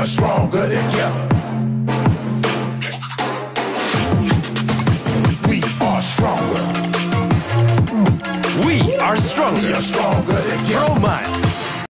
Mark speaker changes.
Speaker 1: We are stronger together. We are stronger.
Speaker 2: We are stronger.
Speaker 1: We are stronger together.
Speaker 2: Bromine.